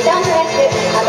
Sound it.